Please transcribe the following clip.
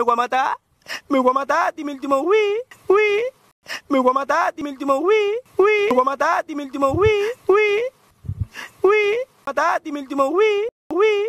Me voy a matar. Me voy a matar, dime el último oui, oui. Me voy a matar, dime el último oui, oui. Me voy a matar, dime el último oui, oui. Oui. Matar, dime el último oui, oui, oui.